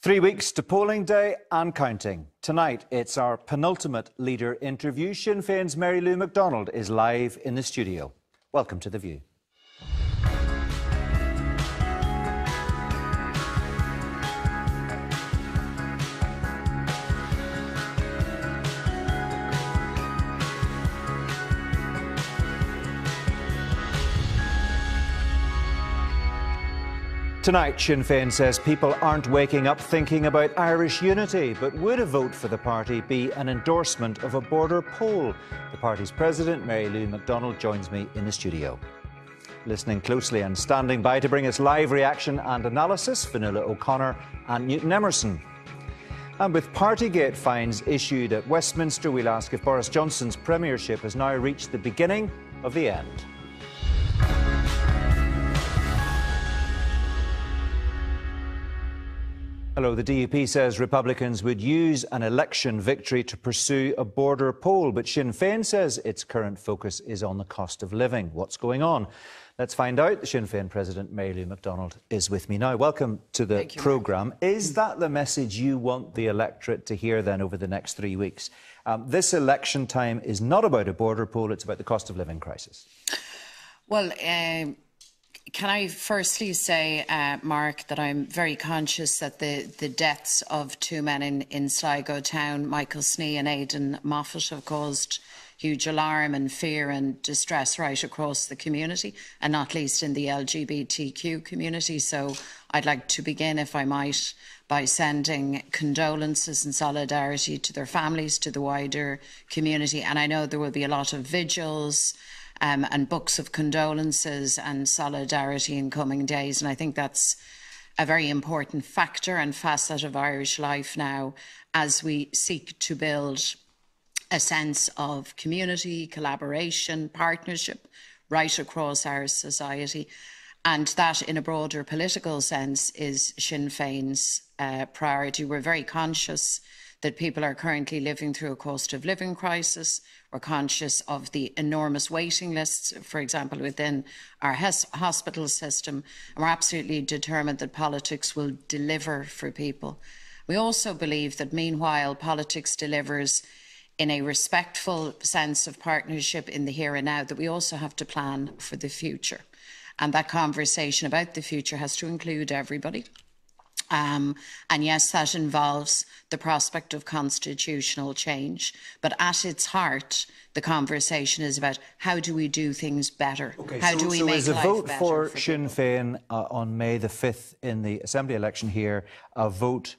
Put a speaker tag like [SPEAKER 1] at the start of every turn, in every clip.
[SPEAKER 1] Three weeks to polling day and counting. Tonight, it's our penultimate leader interview. Sinn Féin's Mary Lou McDonald is live in the studio. Welcome to The View. Tonight, Sinn Féin says people aren't waking up thinking about Irish unity, but would a vote for the party be an endorsement of a border poll? The party's president, Mary Lou McDonald, joins me in the studio. Listening closely and standing by to bring us live reaction and analysis, Fionnuala O'Connor and Newton Emerson. And with Partygate fines issued at Westminster, we'll ask if Boris Johnson's premiership has now reached the beginning of the end. Hello. The DUP says Republicans would use an election victory to pursue a border poll, but Sinn Féin says its current focus is on the cost of living. What's going on? Let's find out. The Sinn Féin President, Mary Lou McDonald, is with me now. Welcome to the programme. Is that the message you want the electorate to hear then over the next three weeks? Um, this election time is not about a border poll, it's about the cost of living crisis.
[SPEAKER 2] Well, um can I firstly say, uh, Mark, that I'm very conscious that the, the deaths of two men in, in Sligo town, Michael Snee and Aidan Moffitt, have caused huge alarm and fear and distress right across the community, and not least in the LGBTQ community. So I'd like to begin, if I might, by sending condolences and solidarity to their families, to the wider community. And I know there will be a lot of vigils um, and books of condolences and solidarity in coming days. And I think that's a very important factor and facet of Irish life now as we seek to build a sense of community, collaboration, partnership right across our society. And that, in a broader political sense, is Sinn Féin's uh, priority. We're very conscious that people are currently living through a cost of living crisis. We're conscious of the enormous waiting lists, for example, within our hospital system. And we're absolutely determined that politics will deliver for people. We also believe that meanwhile politics delivers in a respectful sense of partnership in the here and now, that we also have to plan for the future. And that conversation about the future has to include everybody. Um, and yes, that involves the prospect of constitutional change. But at its heart, the conversation is about how do we do things better?
[SPEAKER 1] Okay,
[SPEAKER 2] how
[SPEAKER 1] so,
[SPEAKER 2] do we
[SPEAKER 1] so
[SPEAKER 2] make
[SPEAKER 1] is a
[SPEAKER 2] life
[SPEAKER 1] vote
[SPEAKER 2] better
[SPEAKER 1] for,
[SPEAKER 2] for
[SPEAKER 1] Sinn Féin uh, on May the 5th in the Assembly election here a vote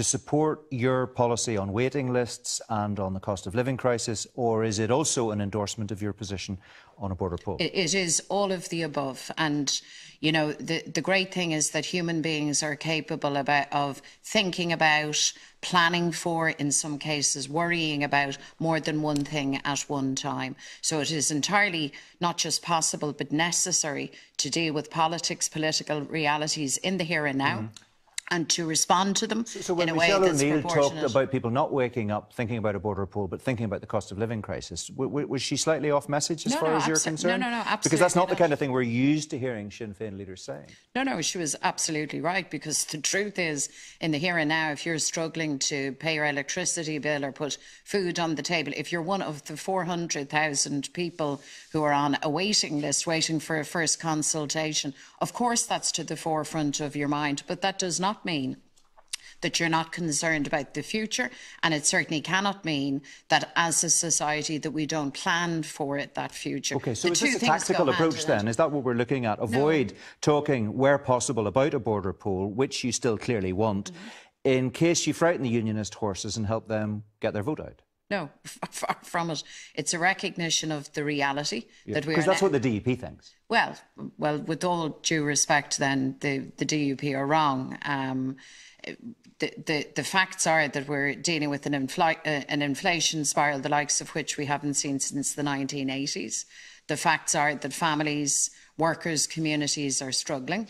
[SPEAKER 1] to support your policy on waiting lists and on the cost of living crisis, or is it also an endorsement of your position on a border poll?
[SPEAKER 2] it, is all of the above. And, you know, the, the great thing is that human beings are capable about, of thinking about, planning for, in some cases, worrying about more than one thing at one time. So it is entirely not just possible, but necessary to deal with politics, political realities in the here and now. Mm and to respond to them
[SPEAKER 1] so, so
[SPEAKER 2] in a
[SPEAKER 1] Michelle
[SPEAKER 2] way that's
[SPEAKER 1] O'Neill
[SPEAKER 2] proportionate.
[SPEAKER 1] talked about people not waking up thinking about a border poll, but thinking about the cost of living crisis. W was she slightly off message as
[SPEAKER 2] no,
[SPEAKER 1] far
[SPEAKER 2] no,
[SPEAKER 1] as you're concerned?
[SPEAKER 2] No, no, no, absolutely
[SPEAKER 1] Because that's not,
[SPEAKER 2] not
[SPEAKER 1] the kind of thing we're used to hearing Sinn Féin leaders saying.
[SPEAKER 2] No, no, she was absolutely right. Because the truth is, in the here and now, if you're struggling to pay your electricity bill or put food on the table, if you're one of the 400,000 people who are on a waiting list waiting for a first consultation, of course that's to the forefront of your mind. But that does not mean that you're not concerned about the future. And it certainly cannot mean that as a society that we don't plan for it, that future.
[SPEAKER 1] Okay, so
[SPEAKER 2] the
[SPEAKER 1] is this a tactical approach then? Is that what we're looking at? Avoid
[SPEAKER 2] no.
[SPEAKER 1] talking, where possible, about a border poll, which you still clearly want, mm -hmm. in case you frighten the unionist horses and help them get their vote out.
[SPEAKER 2] No, far from it. It's a recognition of the reality
[SPEAKER 1] yeah,
[SPEAKER 2] that we.
[SPEAKER 1] Because that's what the DUP thinks.
[SPEAKER 2] Well, well, with all due respect, then the, the DUP are wrong. Um, the, the, the facts are that we're dealing with an, infl uh, an inflation spiral, the likes of which we haven't seen since the 1980s. The facts are that families, workers, communities are struggling,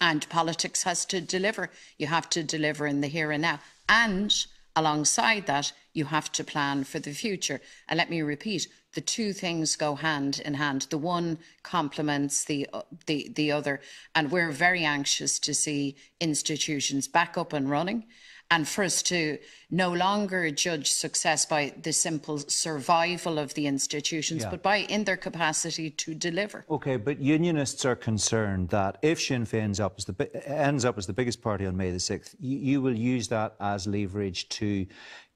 [SPEAKER 2] and politics has to deliver. You have to deliver in the here and now. And alongside that, you have to plan for the future. And let me repeat, the two things go hand in hand. The one complements the, uh, the, the other. And we're very anxious to see institutions back up and running and for us to no longer judge success by the simple survival of the institutions, yeah. but by in their capacity to deliver.
[SPEAKER 1] Okay, but unionists are concerned that if Sinn Féin ends up as the, ends up as the biggest party on May the 6th, you, you will use that as leverage to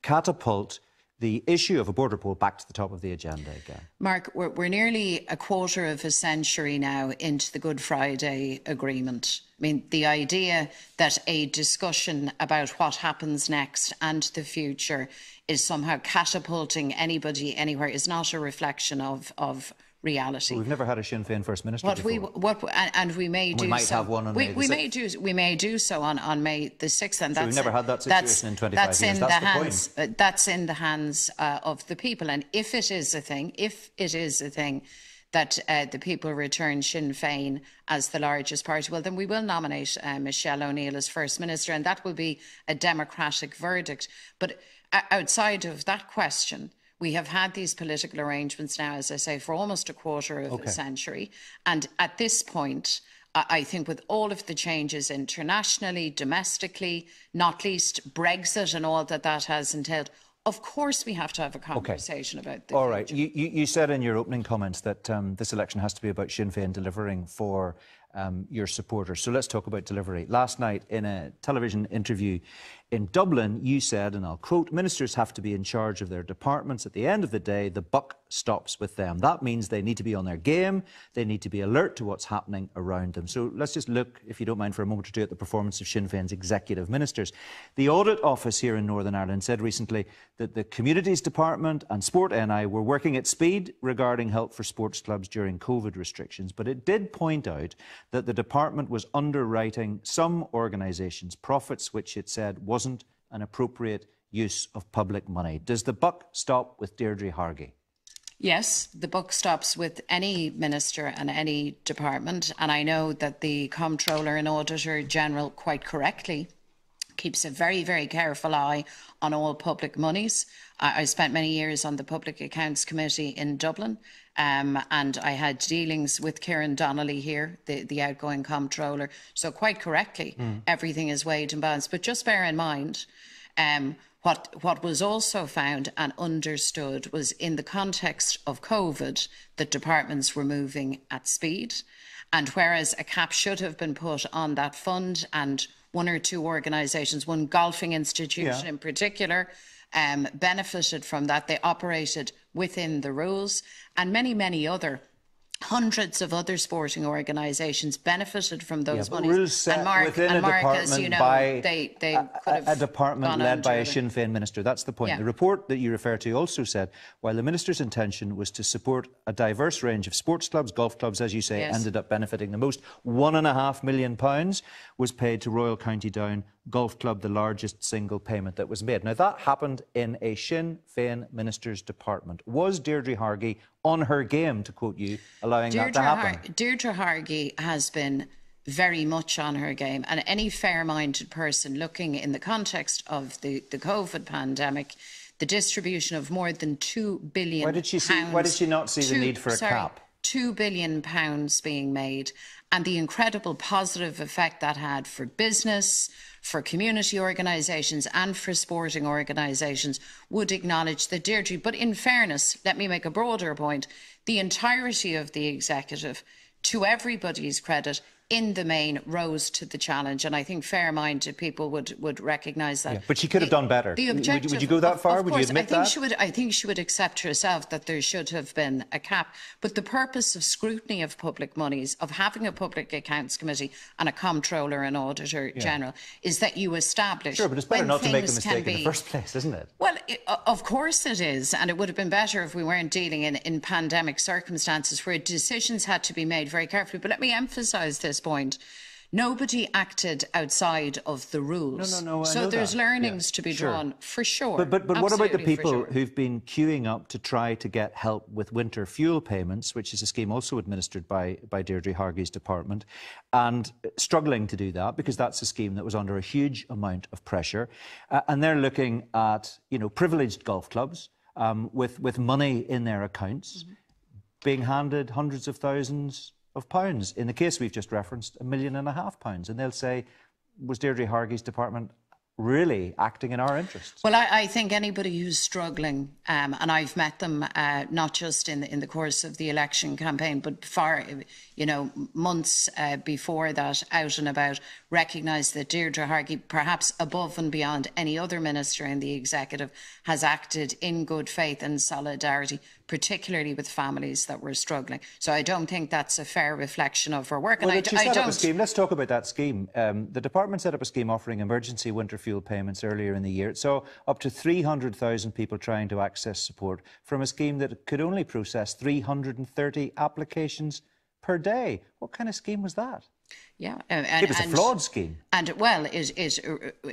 [SPEAKER 1] catapult the issue of a border poll back to the top of the agenda again?
[SPEAKER 2] Mark, we're, we're, nearly a quarter of a century now into the Good Friday Agreement. I mean, the idea that a discussion about what happens next and the future is somehow catapulting anybody anywhere is not a reflection of, of reality.
[SPEAKER 1] We've never had a Sinn Féin First Minister
[SPEAKER 2] what
[SPEAKER 1] before.
[SPEAKER 2] We, what, and, and we may
[SPEAKER 1] and
[SPEAKER 2] do
[SPEAKER 1] we might
[SPEAKER 2] so.
[SPEAKER 1] have one on
[SPEAKER 2] we,
[SPEAKER 1] May
[SPEAKER 2] we
[SPEAKER 1] the 6th.
[SPEAKER 2] may do we may do so on, on May the sixth, and
[SPEAKER 1] so
[SPEAKER 2] that's
[SPEAKER 1] we've never had that situation in 25
[SPEAKER 2] that's
[SPEAKER 1] years.
[SPEAKER 2] In
[SPEAKER 1] that's
[SPEAKER 2] the,
[SPEAKER 1] the
[SPEAKER 2] hands. Uh, that's in the hands uh, of the people, and if it is a thing, if it is a thing. That uh, the people return Sinn Féin as the largest party, well, then we will nominate uh, Michelle O'Neill as First Minister, and that will be a democratic verdict. But uh, outside of that question, we have had these political arrangements now, as I say, for almost a quarter of okay. a century. And at this point, I think with all of the changes internationally, domestically, not least Brexit and all that that has entailed, of course we have to have a conversation
[SPEAKER 1] okay.
[SPEAKER 2] about the
[SPEAKER 1] All right. You, you, you, said in your opening comments that um, this election has to be about Sinn Féin delivering for um, your supporters. So let's talk about delivery. Last night, in a television interview in Dublin, you said, and I'll quote, ministers have to be in charge of their departments. At the end of the day, the buck stops with them. That means they need to be on their game. They need to be alert to what's happening around them. So let's just look, if you don't mind, for a moment or two at the performance of Sinn Féin's executive ministers. The Audit Office here in Northern Ireland said recently that the Communities Department and Sport NI were working at speed regarding help for sports clubs during COVID restrictions, but it did point out that the department was underwriting some organisations' profits, which it said wasn't an appropriate use of public money. Does the buck stop with Deirdre Hargey?
[SPEAKER 2] Yes, the book stops with any minister and any department. And I know that the Comptroller and Auditor General quite correctly keeps a very, very careful eye on all public monies. I, I spent many years on the Public Accounts Committee in Dublin, um, and I had dealings with Kieran Donnelly here, the, the outgoing comptroller. So quite correctly, mm. everything is weighed and balanced. But just bear in mind, um, what, what was also found and understood was in the context of COVID that departments were moving at speed. And whereas a cap should have been put on that fund and one or two organisations, one golfing institution yeah. in particular, um, benefited from that. They operated within the rules, and many, many other hundreds of other sporting organisations benefited from those
[SPEAKER 1] yeah,
[SPEAKER 2] monies.
[SPEAKER 1] Rules
[SPEAKER 2] and Mark,
[SPEAKER 1] within
[SPEAKER 2] and
[SPEAKER 1] a
[SPEAKER 2] Mark,
[SPEAKER 1] department
[SPEAKER 2] as you know,
[SPEAKER 1] by
[SPEAKER 2] they, they
[SPEAKER 1] a, a, department led by a Sinn Féin minister. That's the point. Yeah. The report that you refer to also said while the minister's intention was to support a diverse range of sports clubs, golf clubs, as you say, yes. ended up benefiting the most. One and a half million pounds was paid to Royal County Down Golf Club, the largest single payment that was made. Now that happened in a Sinn Féin minister's department. Was Deirdre Hargey on her game, to quote you, allowing Deirdre that to happen?
[SPEAKER 2] Har Deirdre Hargey has been very much on her game. And any fair minded person looking in the context of the, the COVID pandemic, the distribution of more than two billion
[SPEAKER 1] why did she see, Why did she not see
[SPEAKER 2] two,
[SPEAKER 1] the need for a
[SPEAKER 2] sorry,
[SPEAKER 1] cap?
[SPEAKER 2] Two billion pounds being made, and the incredible positive effect that had for business, for community organisations, and for sporting organisations would acknowledge the Deirdre. But in fairness, let me make a broader point the entirety of the executive, to everybody's credit, in the main rose to the challenge, and I think fair-minded people would would recognise that. Yeah,
[SPEAKER 1] but she could have done better.
[SPEAKER 2] The objective,
[SPEAKER 1] would, would you go that far?
[SPEAKER 2] Of,
[SPEAKER 1] would
[SPEAKER 2] course,
[SPEAKER 1] you admit
[SPEAKER 2] I think
[SPEAKER 1] that?
[SPEAKER 2] She would, I think she would accept herself that there should have been a cap. But the purpose of scrutiny of public monies, of having a public accounts committee and a comptroller and auditor yeah. general, is that you establish.
[SPEAKER 1] Sure, but it's better not to make the mistake in the first place, isn't it?
[SPEAKER 2] Well, it, of course it is, and it would have been better if we weren't dealing in, in pandemic circumstances where decisions had to be made very carefully. But let me emphasise this point nobody acted outside of the rules.
[SPEAKER 1] No, no, no. I
[SPEAKER 2] so there's
[SPEAKER 1] that.
[SPEAKER 2] learnings
[SPEAKER 1] yeah.
[SPEAKER 2] to be
[SPEAKER 1] sure.
[SPEAKER 2] drawn for sure.
[SPEAKER 1] But but, but what about the people
[SPEAKER 2] sure.
[SPEAKER 1] who've been queuing up to try to get help with winter fuel payments, which is a scheme also administered by by Deirdre Hargey's department, and struggling to do that because that's a scheme that was under a huge amount of pressure, uh, and they're looking at you know privileged golf clubs um, with with money in their accounts.
[SPEAKER 2] Mm-hmm.
[SPEAKER 1] Being handed hundreds of thousands of pounds. In the case we've just referenced, a million and a half pounds. And they'll say, was Deirdre Hargey's department really acting in our interests?
[SPEAKER 2] Well, I, I think anybody who's struggling, um, and I've met them uh, not just in the, in the course of the election campaign, but far, you know, months uh, before that, out and about, recognise that Deirdre Hargey, perhaps above and beyond any other minister in the executive, has acted in good faith and solidarity, particularly with families that were struggling. So I don't think that's a fair reflection of her work.
[SPEAKER 1] Well,
[SPEAKER 2] and I,
[SPEAKER 1] she
[SPEAKER 2] I
[SPEAKER 1] set
[SPEAKER 2] don't.
[SPEAKER 1] up a scheme. Let's talk about that scheme. Um, the department set up a scheme offering emergency winter fuel payments earlier in the year. It saw up to 300,000 people trying to access support from a scheme that could only process 330 applications per day. What kind of scheme was that?
[SPEAKER 2] Yeah, and,
[SPEAKER 1] It was a
[SPEAKER 2] and-
[SPEAKER 1] flawed scheme.
[SPEAKER 2] And well, it, it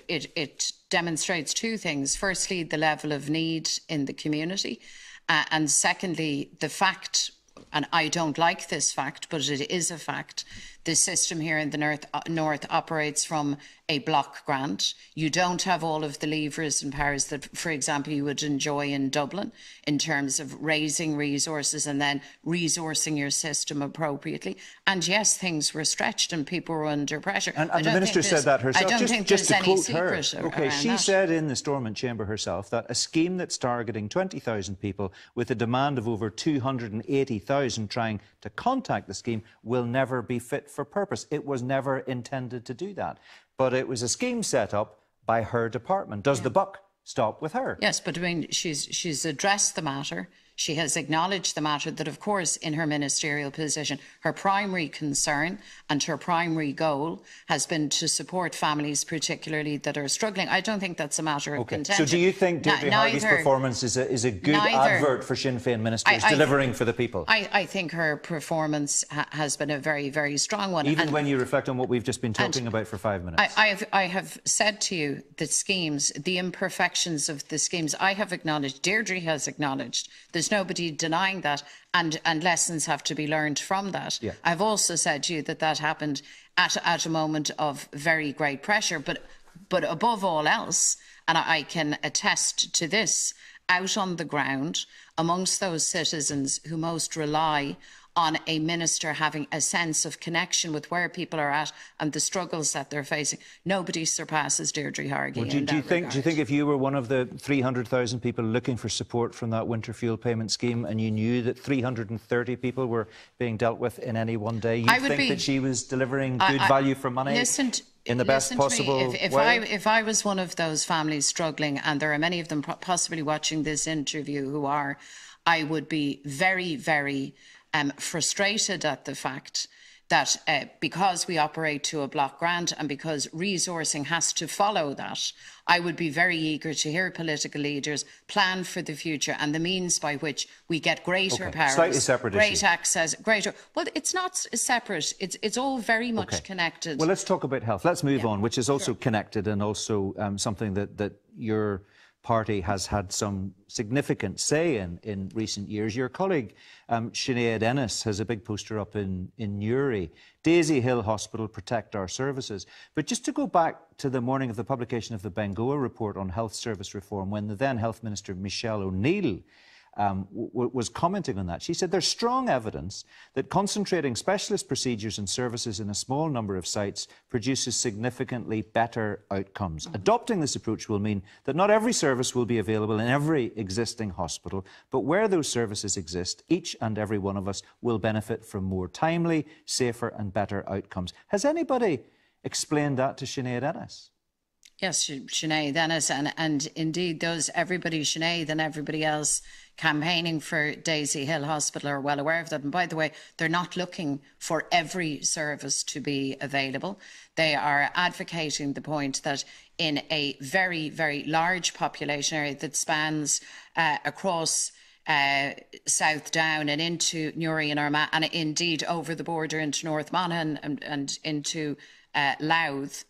[SPEAKER 2] it it demonstrates two things. Firstly, the level of need in the community, uh, and secondly, the fact. And I don't like this fact, but it is a fact. The system here in the north, uh, north operates from a block grant. You don't have all of the levers and powers that, for example, you would enjoy in Dublin in terms of raising resources and then resourcing your system appropriately. And yes, things were stretched and people were under pressure.
[SPEAKER 1] And, and the minister said that herself.
[SPEAKER 2] I don't
[SPEAKER 1] just,
[SPEAKER 2] think
[SPEAKER 1] just
[SPEAKER 2] there's
[SPEAKER 1] to
[SPEAKER 2] any
[SPEAKER 1] quote her. Okay, she
[SPEAKER 2] that.
[SPEAKER 1] said in the Stormont Chamber herself that a scheme that's targeting 20,000 people with a demand of over 280,000 trying to contact the scheme will never be fit for purpose. It was never intended to do that. But it was a scheme set up by her department. Does the buck stop with her?
[SPEAKER 2] Yes, but I mean, she's she's addressed the matter. She has acknowledged the matter that, of course, in her ministerial position, her primary concern and her primary goal has been to support families, particularly that are struggling. I don't think that's a matter of
[SPEAKER 1] Okay.
[SPEAKER 2] contention.
[SPEAKER 1] So do you think Deirdre
[SPEAKER 2] neither-
[SPEAKER 1] performance is a, is a good
[SPEAKER 2] neither-
[SPEAKER 1] advert for Sinn Féin ministers
[SPEAKER 2] I- I-
[SPEAKER 1] delivering for the people?
[SPEAKER 2] I, I think her performance ha- has been a very, very strong one.
[SPEAKER 1] Even
[SPEAKER 2] And-
[SPEAKER 1] when you reflect on what we've just been talking about for five minutes.
[SPEAKER 2] I, I, have, I have said to you that schemes, the imperfections of the schemes, I have acknowledged, Deirdre has acknowledged. There's nobody denying that, and, and lessons have to be learned from that.
[SPEAKER 1] Yeah.
[SPEAKER 2] I've also said to you that that happened at, at a moment of very great pressure, but, but above all else, and I, I can attest to this, out on the ground, amongst those citizens who most rely on a minister having a sense of connection with where people are at and the struggles that they're facing. Nobody surpasses Deirdre Hargey.
[SPEAKER 1] Well, do, do you think? Do you think if you were one of the 300,000 people looking for support from that winter fuel payment scheme, and you knew that 330 people were being dealt with in any one day, you
[SPEAKER 2] I would
[SPEAKER 1] think
[SPEAKER 2] be-
[SPEAKER 1] that she was delivering good
[SPEAKER 2] I-
[SPEAKER 1] value for money
[SPEAKER 2] listen t-
[SPEAKER 1] in the best
[SPEAKER 2] to me.
[SPEAKER 1] possible
[SPEAKER 2] If, if
[SPEAKER 1] way?
[SPEAKER 2] I if I was one of those families struggling, and there are many of them possibly watching this interview who are, I would be very very um, frustrated at the fact that uh, because we operate to a block grant and because resourcing has to follow that, I would be very eager to hear political leaders plan for the future and the means by which we get greater
[SPEAKER 1] Okay,
[SPEAKER 2] powers,
[SPEAKER 1] slightly separate
[SPEAKER 2] great
[SPEAKER 1] issue.
[SPEAKER 2] access, greater. Well, it's not separate. It's it's all very much
[SPEAKER 1] Okay.
[SPEAKER 2] connected.
[SPEAKER 1] Well, let's talk about health. Let's move
[SPEAKER 2] Yeah.
[SPEAKER 1] on, which is also connected and also um, something that, that your party has had some significant say in in recent years. Your colleague, um, Sinead Ennis, has a big poster up in, in Newry. Daisy Hill Hospital, protect our services. But just to go back to the morning of the publication of the Bengoa report on health service reform, when the then Health Minister, Michelle O'Neill, um, w- was commenting on that. She said there's strong evidence that concentrating specialist procedures and services in a small number of sites produces significantly better outcomes. Adopting this approach will mean that not every service will be available in every existing hospital, but where those services exist, each and every one of us will benefit from more timely, safer, and better outcomes. Has anybody explained that to Sinead Ennis?
[SPEAKER 2] Yes, Sinead Ennis, and, and indeed those everybody, Sinead and everybody else campaigning for Daisy Hill Hospital are well aware of that. And by the way, they're not looking for every service to be available. They are advocating the point that in a very, very large population area that spans uh, across uh, South Down and into Newry and Armagh, and indeed over the border into North Monaghan and, and into uh, Louth,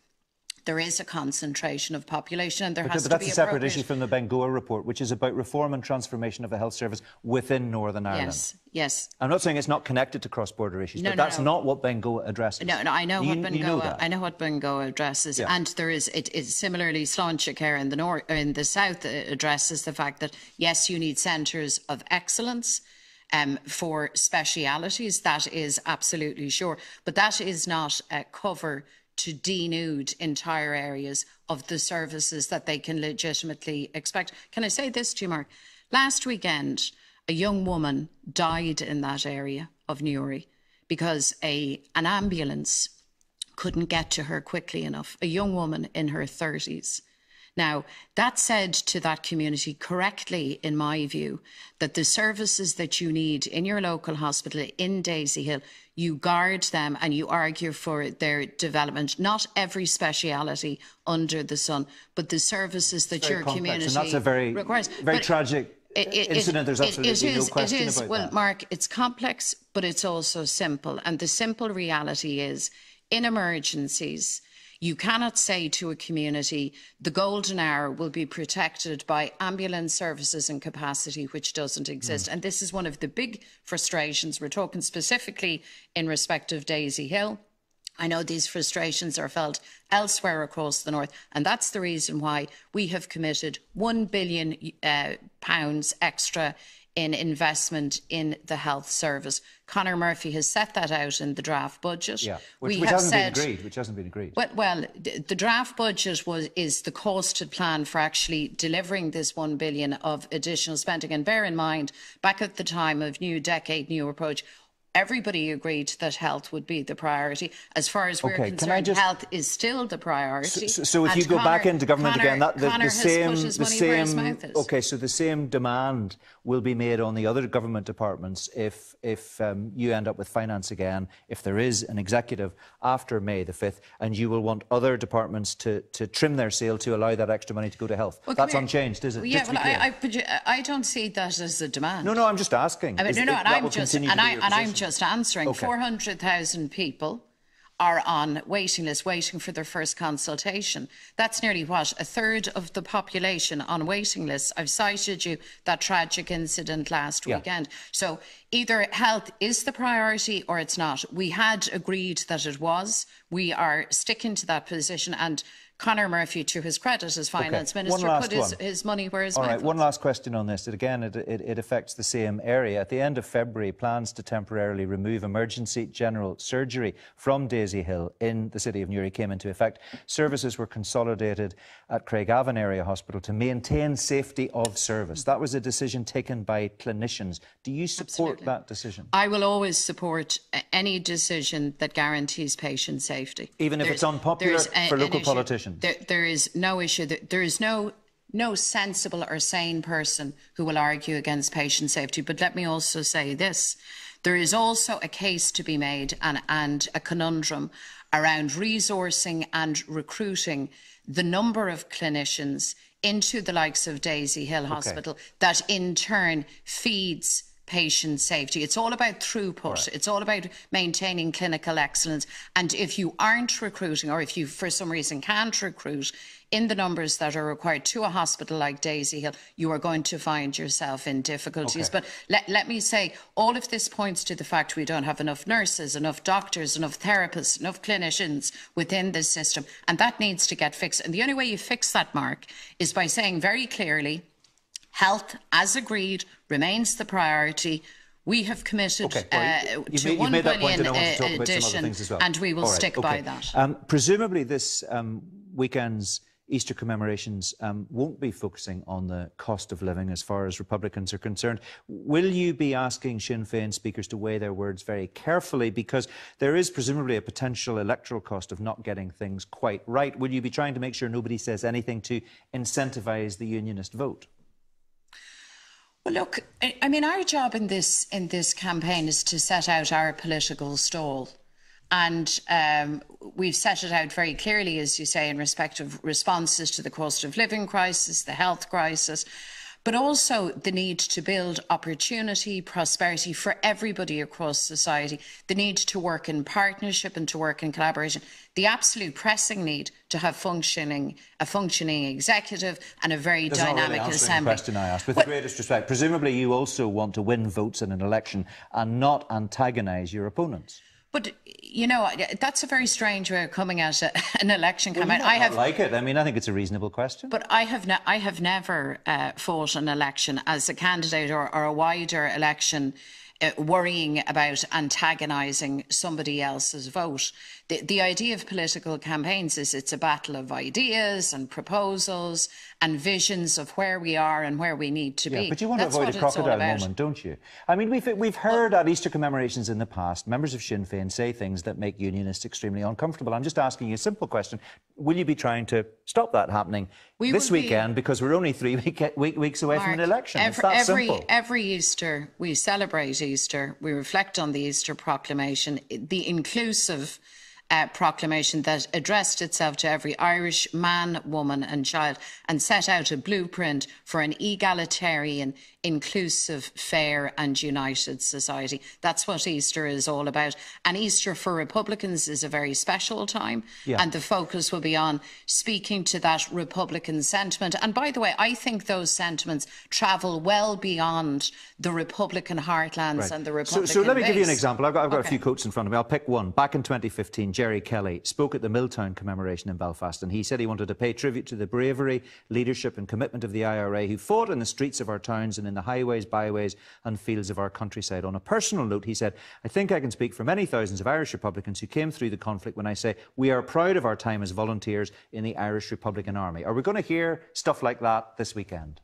[SPEAKER 2] there is a concentration of population and there
[SPEAKER 1] but,
[SPEAKER 2] has
[SPEAKER 1] but
[SPEAKER 2] to
[SPEAKER 1] that's
[SPEAKER 2] be
[SPEAKER 1] a separate issue from the Bengoa report, which is about reform and transformation of the health service within Northern Ireland.
[SPEAKER 2] Yes, yes.
[SPEAKER 1] I'm not saying it's not connected to cross-border issues,
[SPEAKER 2] no,
[SPEAKER 1] but
[SPEAKER 2] no,
[SPEAKER 1] that's
[SPEAKER 2] no.
[SPEAKER 1] not what Bengoa addresses.
[SPEAKER 2] No, no, I know
[SPEAKER 1] you,
[SPEAKER 2] what Bengoa.
[SPEAKER 1] You know
[SPEAKER 2] I know what Bengoa addresses,
[SPEAKER 1] yeah.
[SPEAKER 2] and there is it is similarly Sláintecare in the north, in the south, uh, addresses the fact that yes, you need centres of excellence. Um, for specialities, that is absolutely sure, but that is not a cover to denude entire areas of the services that they can legitimately expect. Can I say this to you, Mark? Last weekend, a young woman died in that area of Newry because a an ambulance couldn't get to her quickly enough. A young woman in her 30s. Now, that said to that community correctly, in my view, that the services that you need in your local hospital in Daisy-Hill, you guard them and you argue for their development. Not every speciality under the sun, but the services that your
[SPEAKER 1] complex,
[SPEAKER 2] community
[SPEAKER 1] and that's a very,
[SPEAKER 2] requires.
[SPEAKER 1] very
[SPEAKER 2] But
[SPEAKER 1] tragic
[SPEAKER 2] it, it,
[SPEAKER 1] incident. There's
[SPEAKER 2] it,
[SPEAKER 1] absolutely
[SPEAKER 2] it is,
[SPEAKER 1] no question
[SPEAKER 2] it is,
[SPEAKER 1] about
[SPEAKER 2] well,
[SPEAKER 1] that.
[SPEAKER 2] Mark, it's complex, but it's also simple. And the simple reality is, in emergencies, you cannot say to a community the golden hour will be protected by ambulance services and capacity which doesn't exist. Mm. And this is one of the big frustrations. We're talking specifically in respect of Daisy Hill. I know these frustrations are felt elsewhere across the north, and that's the reason why we have committed one billion uh, pounds extra in investment in the health service. Conor Murphy has set that out in the draft budget.
[SPEAKER 1] Yeah, which, which hasn't said, been agreed. Which hasn't been agreed.
[SPEAKER 2] Well, well, the draft budget was is the costed plan for actually delivering this one billion of additional spending. And bear in mind, back at the time of new decade, new approach, everybody agreed that health would be the priority. As far as we're
[SPEAKER 1] okay,
[SPEAKER 2] concerned,
[SPEAKER 1] just...
[SPEAKER 2] health is still the priority.
[SPEAKER 1] So, so if you go
[SPEAKER 2] Conor,
[SPEAKER 1] back into government
[SPEAKER 2] Conor,
[SPEAKER 1] again, that the, the same,
[SPEAKER 2] the
[SPEAKER 1] same, okay, so the same demand will be made on the other government departments if if um, you end up with finance again, if there is an executive after May the fifth, and you will want other departments to to trim their sail to allow that extra money to go to health.
[SPEAKER 2] Well,
[SPEAKER 1] That's unchanged, is it?
[SPEAKER 2] Yeah, well, I, I, I, don't see that as a demand.
[SPEAKER 1] No, no, I'm just asking.
[SPEAKER 2] I mean,
[SPEAKER 1] is,
[SPEAKER 2] no, no, and I'm just and, I,
[SPEAKER 1] and
[SPEAKER 2] I'm just answering.
[SPEAKER 1] Okay.
[SPEAKER 2] 400,000 people are on waiting lists waiting for their first consultation. That's nearly what? A third of the population on waiting lists. I've cited you that tragic incident last
[SPEAKER 1] Yeah.
[SPEAKER 2] weekend. So either health is the priority or it's not. We had agreed that it was. We are sticking to that position and Conor Murphy, to his credit as finance
[SPEAKER 1] Okay.
[SPEAKER 2] Minister, put his, his money where his
[SPEAKER 1] All
[SPEAKER 2] mouth
[SPEAKER 1] right, one last question on this. It, again, it, it, it affects the same area. At the end of February, plans to temporarily remove emergency general surgery from Daisy Hill in the city of Newry came into effect. Services were consolidated at Craigavon Area Hospital to maintain safety of service. That was a decision taken by clinicians. Do you support
[SPEAKER 2] Absolutely.
[SPEAKER 1] that decision?
[SPEAKER 2] I will always support any decision that guarantees patient safety.
[SPEAKER 1] Even if
[SPEAKER 2] There's-
[SPEAKER 1] it's unpopular
[SPEAKER 2] a-
[SPEAKER 1] for local
[SPEAKER 2] issue-
[SPEAKER 1] politicians?
[SPEAKER 2] There, there is no issue. There, there is no no sensible or sane person who will argue against patient safety. But let me also say this: there is also a case to be made and, and a conundrum around resourcing and recruiting the number of clinicians into the likes of Daisy Hill Hospital that in turn feeds patient safety. It's all about throughput. It's all about maintaining clinical excellence. And if you aren't recruiting, or if you for some reason can't recruit in the numbers that are required to a hospital like Daisy Hill, you are going to find yourself in difficulties.
[SPEAKER 1] Okay.
[SPEAKER 2] But let, let me say, all of this points to the fact we don't have enough nurses, enough doctors, enough therapists, enough clinicians within this system. And that needs to get fixed. And the only way you fix that, Mark, is by saying very clearly, Health, as agreed, remains the priority. We have committed
[SPEAKER 1] Okay, well,
[SPEAKER 2] uh, to
[SPEAKER 1] made, you've
[SPEAKER 2] one
[SPEAKER 1] made that point,
[SPEAKER 2] billion
[SPEAKER 1] and I want to talk
[SPEAKER 2] uh,
[SPEAKER 1] about some other
[SPEAKER 2] addition,
[SPEAKER 1] well.
[SPEAKER 2] and we will
[SPEAKER 1] right,
[SPEAKER 2] stick
[SPEAKER 1] okay.
[SPEAKER 2] by that.
[SPEAKER 1] Um, presumably, this um, weekend's Easter commemorations um, won't be focusing on the cost of living as far as Republicans are concerned. Will you be asking Sinn Féin speakers to weigh their words very carefully because there is presumably a potential electoral cost of not getting things quite right? Will you be trying to make sure nobody says anything to incentivise the unionist vote?
[SPEAKER 2] Look, I, I mean, our job in this in this campaign is to set out our political stall. And um, we've set it out very clearly, as you say, in respect of responses to the cost of living crisis, the health crisis. But also the need to build opportunity, prosperity for everybody across society, the need to work in partnership and to work in collaboration, the absolute pressing need to have functioning a functioning executive and a very
[SPEAKER 1] That's
[SPEAKER 2] dynamic
[SPEAKER 1] not really
[SPEAKER 2] assembly.
[SPEAKER 1] The question I asked, with well, the greatest respect, presumably you also want to win votes in an election and not antagonise your opponents.
[SPEAKER 2] But you know that's a very strange way of coming at an election
[SPEAKER 1] well,
[SPEAKER 2] campaign.
[SPEAKER 1] I have like it. I mean, I think it's a reasonable question.
[SPEAKER 2] But I have ne- I have never uh, fought an election as a candidate or, or a wider election uh, worrying about antagonising somebody else's vote. The, the idea of political campaigns is it's a battle of ideas and proposals and visions of where we are and where we need to
[SPEAKER 1] yeah,
[SPEAKER 2] be.
[SPEAKER 1] But you want
[SPEAKER 2] That's
[SPEAKER 1] to avoid a crocodile moment, don't you? I mean, we've, we've heard well, at Easter commemorations in the past members of Sinn Féin say things that make unionists extremely uncomfortable. I'm just asking you a simple question. Will you be trying to stop that happening we this weekend be, because we're only three week, week, weeks away
[SPEAKER 2] Mark,
[SPEAKER 1] from an election?
[SPEAKER 2] Every,
[SPEAKER 1] it's that
[SPEAKER 2] every,
[SPEAKER 1] simple.
[SPEAKER 2] Every Easter, we celebrate Easter, we reflect on the Easter proclamation, the inclusive uh, proclamation that addressed itself to every Irish man, woman, and child and set out a blueprint for an egalitarian, inclusive, fair, and united society. That's what Easter is all about. And Easter for Republicans is a very special time, yeah. and the focus will be on speaking to that Republican sentiment. And by the way, I think those sentiments travel well beyond the Republican heartlands
[SPEAKER 1] right.
[SPEAKER 2] and the Republican.
[SPEAKER 1] So, so let me
[SPEAKER 2] base.
[SPEAKER 1] give you an example. I've got, I've got
[SPEAKER 2] okay.
[SPEAKER 1] a few quotes in front of me. I'll pick one. Back in 2015, Gerry Kelly spoke at the Milltown commemoration in Belfast, and he said he wanted to pay tribute to the bravery, leadership, and commitment of the IRA who fought in the streets of our towns and in the highways, byways, and fields of our countryside. On a personal note, he said, I think I can speak for many thousands of Irish Republicans who came through the conflict when I say we are proud of our time as volunteers in the Irish Republican Army. Are we going to hear stuff like that this weekend?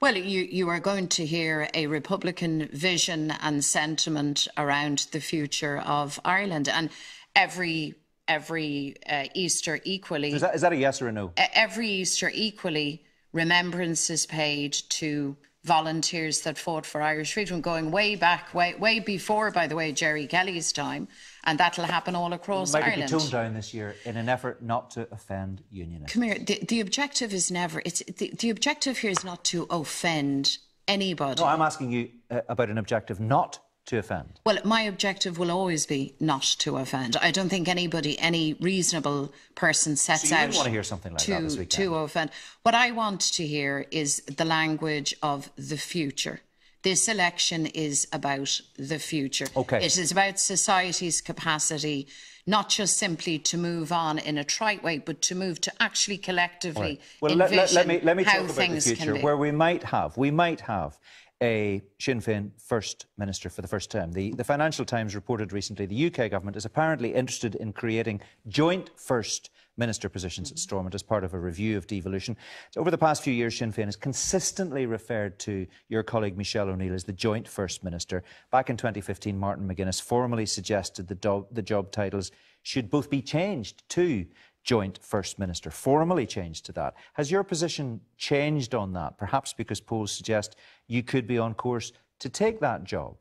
[SPEAKER 2] Well, you, you are going to hear a Republican vision and sentiment around the future of Ireland. And every every uh, Easter equally.
[SPEAKER 1] Is that, is that a yes or a no?
[SPEAKER 2] Every Easter equally, remembrance is paid to volunteers that fought for Irish freedom, going way back, way way before, by the way, Gerry Kelly's time, and that'll happen all across
[SPEAKER 1] Might
[SPEAKER 2] Ireland.
[SPEAKER 1] Might be toned down this year in an effort not to offend unionists.
[SPEAKER 2] Come here. The, the objective is never. It's the, the objective here is not to offend anybody.
[SPEAKER 1] No, I'm asking you uh, about an objective not to offend?
[SPEAKER 2] Well, my objective will always be not to offend. I don't think anybody, any reasonable person sets
[SPEAKER 1] so
[SPEAKER 2] out
[SPEAKER 1] want to hear something like
[SPEAKER 2] to,
[SPEAKER 1] that this weekend.
[SPEAKER 2] to offend. What I want to hear is the language of the future. This election is about the future.
[SPEAKER 1] Okay.
[SPEAKER 2] It is about society's capacity not just simply to move on in a trite way, but to move to actually collectively right. well,
[SPEAKER 1] let,
[SPEAKER 2] let,
[SPEAKER 1] let, me, let me
[SPEAKER 2] how
[SPEAKER 1] talk about
[SPEAKER 2] things
[SPEAKER 1] the future, where we might have, we might have a Sinn Féin First Minister for the first time. The, the Financial Times reported recently the UK government is apparently interested in creating joint First Minister positions at Stormont as part of a review of devolution. So over the past few years, Sinn Féin has consistently referred to your colleague Michelle O'Neill as the joint First Minister. Back in 2015, Martin McGuinness formally suggested the, do- the job titles should both be changed to joint First Minister, formally changed to that. Has your position changed on that? Perhaps because polls suggest you could be on course to take that job?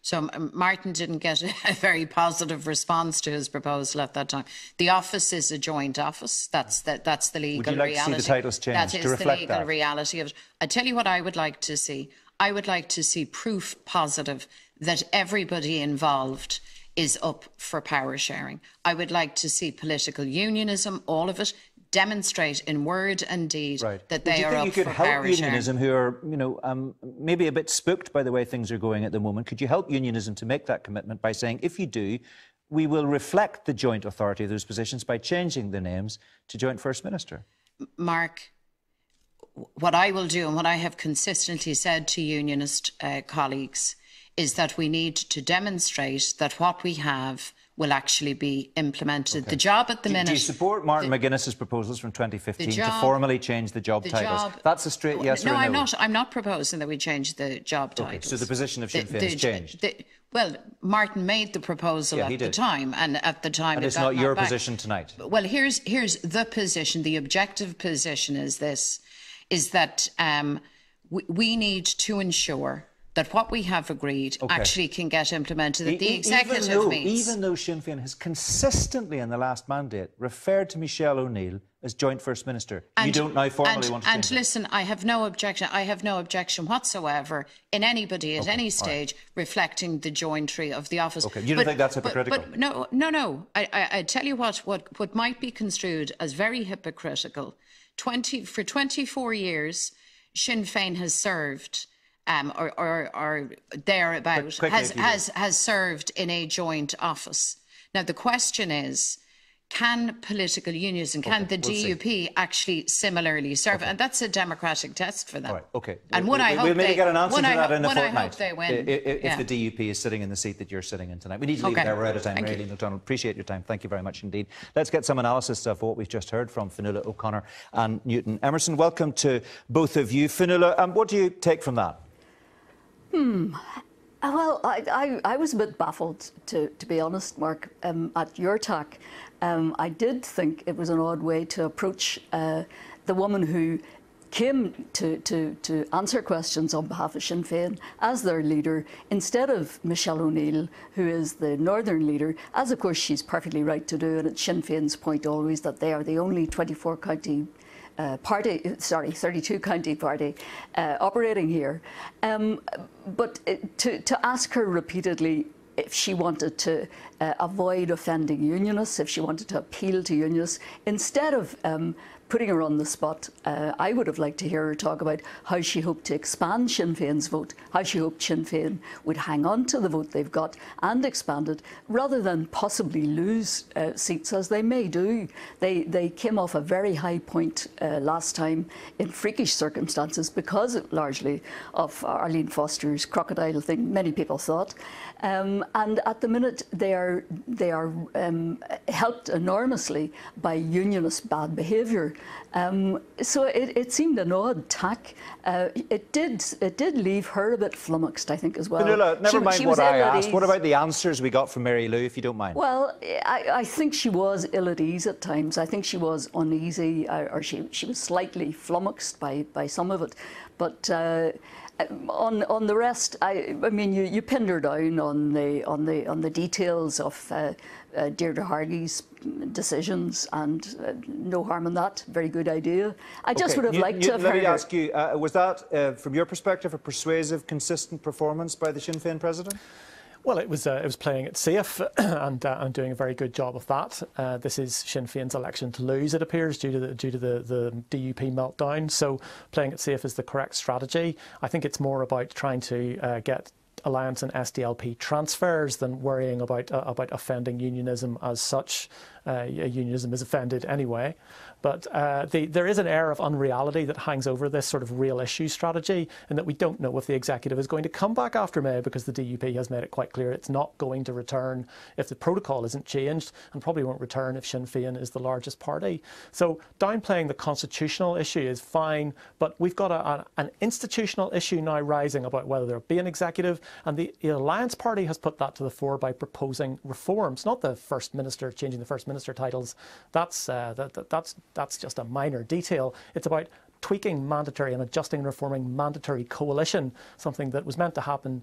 [SPEAKER 2] So Martin didn't get a very positive response to his proposal at that time. The office is a joint office. That's the, that's the legal
[SPEAKER 1] would you like
[SPEAKER 2] reality.
[SPEAKER 1] To see the titles changed
[SPEAKER 2] that is the legal
[SPEAKER 1] that?
[SPEAKER 2] reality of it. I tell you what I would like to see. I would like to see proof positive that everybody involved is up for power sharing. I would like to see political unionism, all of it, demonstrate in word and deed
[SPEAKER 1] right.
[SPEAKER 2] that they
[SPEAKER 1] are
[SPEAKER 2] up
[SPEAKER 1] you could
[SPEAKER 2] for
[SPEAKER 1] help unionism
[SPEAKER 2] sharing.
[SPEAKER 1] who are, you know, um, maybe a bit spooked by the way things are going at the moment? Could you help unionism to make that commitment by saying, if you do, we will reflect the joint authority of those positions by changing the names to joint first minister?
[SPEAKER 2] Mark, what I will do and what I have consistently said to unionist uh, colleagues is that we need to demonstrate that what we have will actually be implemented. Okay. The job at the
[SPEAKER 1] do,
[SPEAKER 2] minute.
[SPEAKER 1] Do you support Martin the, McGuinness's proposals from 2015 job, to formally change the job
[SPEAKER 2] the
[SPEAKER 1] titles?
[SPEAKER 2] Job,
[SPEAKER 1] That's a straight yes
[SPEAKER 2] no,
[SPEAKER 1] or no.
[SPEAKER 2] I'm not. I'm not proposing that we change the job titles.
[SPEAKER 1] So the position of Sinn Féin has changed.
[SPEAKER 2] The, well, Martin made the proposal
[SPEAKER 1] yeah,
[SPEAKER 2] at the time, and at the time,
[SPEAKER 1] and
[SPEAKER 2] it
[SPEAKER 1] it's not your
[SPEAKER 2] back.
[SPEAKER 1] position tonight.
[SPEAKER 2] Well, here's here's the position. The objective position is this: is that um, we, we need to ensure that what we have agreed okay. actually can get implemented, that the executive
[SPEAKER 1] even though,
[SPEAKER 2] means.
[SPEAKER 1] Even though Sinn Féin has consistently in the last mandate referred to Michelle O'Neill as joint first minister. And, you don't now formally
[SPEAKER 2] and,
[SPEAKER 1] want to.
[SPEAKER 2] And listen, I have no objection. I have no objection whatsoever in anybody at okay, any stage right. reflecting the jointry of the office.
[SPEAKER 1] Okay, you don't but, think that's hypocritical?
[SPEAKER 2] But, but no, no, no. I, I, I, tell you what, what, what might be construed as very hypocritical. Twenty for twenty-four years, Sinn Féin has served. Um, or, or, or thereabout has, has, has served in a joint office. Now, the question is can political unions and can okay, the we'll DUP see. actually similarly serve? Okay. And that's a democratic test for them.
[SPEAKER 1] Right, okay.
[SPEAKER 2] And we, I
[SPEAKER 1] we,
[SPEAKER 2] hope
[SPEAKER 1] we'll maybe
[SPEAKER 2] they,
[SPEAKER 1] get an answer to that in a fortnight.
[SPEAKER 2] I hope they win.
[SPEAKER 1] If, if yeah. the DUP is sitting in the seat that you're sitting in tonight. We need to leave okay. it there. We're out of time. Thank Mary McDonald, appreciate your time. Thank you very much indeed. Let's get some analysis of what we've just heard from Fionnuala O'Connor and Newton Emerson. Welcome to both of you. Fionnuala, um, what do you take from that?
[SPEAKER 3] Hmm. Well, I, I, I, was a bit baffled, to, to be honest, Mark, um, at your talk. Um, I did think it was an odd way to approach uh, the woman who came to, to, to answer questions on behalf of Sinn Féin as their leader instead of Michelle O'Neill, who is the Northern leader, as of course she's perfectly right to do, and it's Sinn Féin's point always that they are the only 24 county uh, party, sorry, 32 county party uh, operating here. Um, but to, to ask her repeatedly if she wanted to uh, avoid offending unionists, if she wanted to appeal to unionists, instead of um, putting her on the spot, uh, I would have liked to hear her talk about how she hoped to expand Sinn Féin's vote, how she hoped Sinn Féin would hang on to the vote they've got and expand it, rather than possibly lose uh, seats as they may do. They, they came off a very high point uh, last time in freakish circumstances because largely of Arlene Foster's crocodile thing, many people thought. Um, and at the minute, they are, they are um, helped enormously by unionist bad behaviour. Um, so it, it, seemed an odd tack. Uh, it did it did leave her a bit flummoxed, I think, as well.
[SPEAKER 1] Never she, mind she what I asked. What about the answers we got from Mary Lou, if you don't mind?
[SPEAKER 3] Well, I, I, think she was ill at ease at times. I think she was uneasy, or she, she was slightly flummoxed by, by some of it. But uh, on on the rest, I, I mean, you, you pinned her down on the on the on the details of uh, uh, Deirdre Hargey's decisions, and uh, no harm in that. Very good idea. I just okay. would have you, liked you, to have
[SPEAKER 1] Let
[SPEAKER 3] me
[SPEAKER 1] ask you: uh, Was that, uh, from your perspective, a persuasive, consistent performance by the Sinn Féin president?
[SPEAKER 4] Well, it was uh, it was playing it safe and uh, and doing a very good job of that. Uh, this is Sinn Féin's election to lose, it appears, due to the due to the, the DUP meltdown. So playing it safe is the correct strategy. I think it's more about trying to uh, get Alliance and SDLP transfers than worrying about uh, about offending unionism as such. Uh, unionism is offended anyway. But uh, the, there is an air of unreality that hangs over this sort of real issue strategy, and that we don't know if the executive is going to come back after May because the DUP has made it quite clear it's not going to return if the protocol isn't changed, and probably won't return if Sinn Féin is the largest party. So downplaying the constitutional issue is fine, but we've got a, a, an institutional issue now rising about whether there'll be an executive, and the, the Alliance Party has put that to the fore by proposing reforms, not the First Minister changing the First Minister titles. That's uh, that, that, that's that's just a minor detail. It's about tweaking mandatory and adjusting and reforming mandatory coalition, something that was meant to happen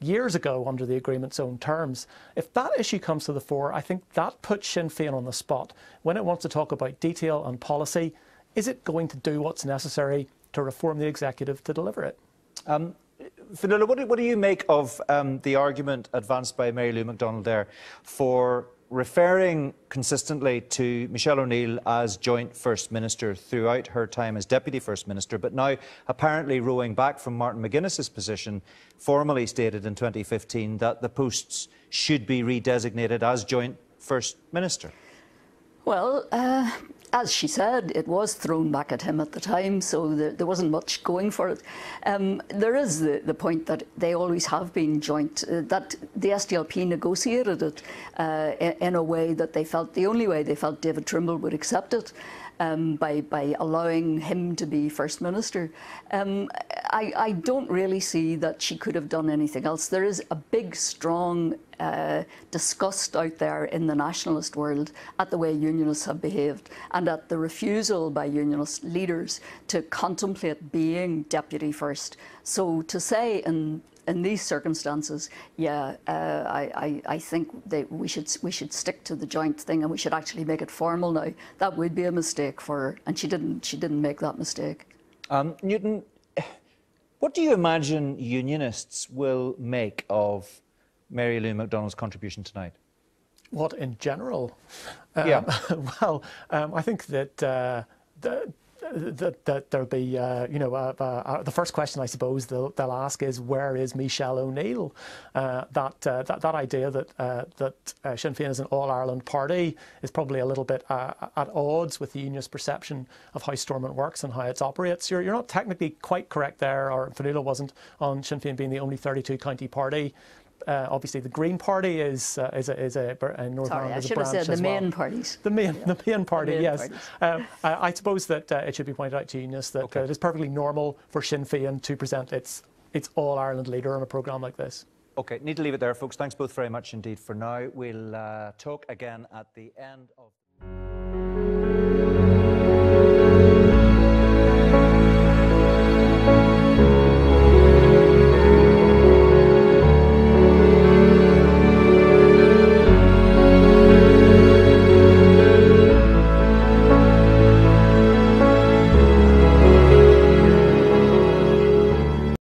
[SPEAKER 4] years ago under the agreement's own terms. If that issue comes to the fore, I think that puts Sinn Féin on the spot. When it wants to talk about detail and policy, is it going to do what's necessary to reform the executive to deliver it? Um,
[SPEAKER 1] Fionnuala, what do, what do, you make of um, the argument advanced by Mary Lou McDonald there for referring consistently to Michelle O'Neill as joint First Minister throughout her time as Deputy First Minister, but now apparently rowing back from Martin McGuinness's position, formally stated in 2015 that the posts should be redesignated as joint First Minister.
[SPEAKER 3] Well, uh, as she said, it was thrown back at him at the time, so there, there wasn't much going for it. Um, there is the, the, point that they always have been joint, uh, that the SDLP negotiated it uh, in, in, a way that they felt, the only way they felt David Trimble would accept it. Um, by, by allowing him to be First Minister. Um, I, I, don't really see that she could have done anything else. There is a big, strong uh, disgust out there in the nationalist world at the way unionists have behaved and at the refusal by unionist leaders to contemplate being deputy first. So to say in in these circumstances, yeah, uh, I, I, I think that we should we should stick to the joint thing, and we should actually make it formal now. That would be a mistake for her, and she didn't she didn't make that mistake.
[SPEAKER 1] Um, Newton, what do you imagine unionists will make of Mary Lou McDonald's contribution tonight?
[SPEAKER 4] What in general?
[SPEAKER 1] Yeah.
[SPEAKER 4] Um, well, um, I think that. Uh, the, that, that there'll be, uh, you know, uh, uh, uh, the first question I suppose they'll, they'll ask is where is Michelle O'Neill? Uh, that, uh, that that idea that that Sinn Féin is an All Ireland party is probably a little bit at odds with the unionist perception of how Stormont works and how it operates. You're, you're not technically quite correct there, or Fionnuala wasn't on Sinn Féin being the only 32 county party. Uh, obviously, the Green Party is uh, is a, is a, a Northern
[SPEAKER 3] Sorry,
[SPEAKER 4] Ireland
[SPEAKER 3] I should have said the
[SPEAKER 4] well.
[SPEAKER 3] main parties.
[SPEAKER 4] The main,
[SPEAKER 3] yeah.
[SPEAKER 4] the main party,
[SPEAKER 3] the main
[SPEAKER 4] yes.
[SPEAKER 3] Parties.
[SPEAKER 4] Um, I, I, suppose that uh, it should be pointed out to Eunice that
[SPEAKER 1] okay.
[SPEAKER 4] it is perfectly normal for Sinn Féin to present its its All Ireland leader on a programme like this.
[SPEAKER 1] Okay, need to leave it there, folks. Thanks both very much indeed for now. We'll uh, talk again at the end of.